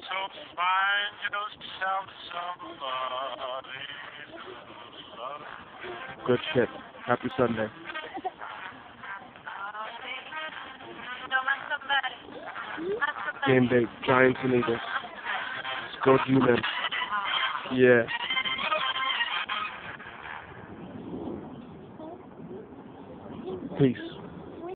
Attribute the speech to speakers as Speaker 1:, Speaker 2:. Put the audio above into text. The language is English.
Speaker 1: So find yourself somebody to love.
Speaker 2: Good shit. Happy Sunday. Game day. Giants and Eagles. Go G-Men. Yeah. Peace.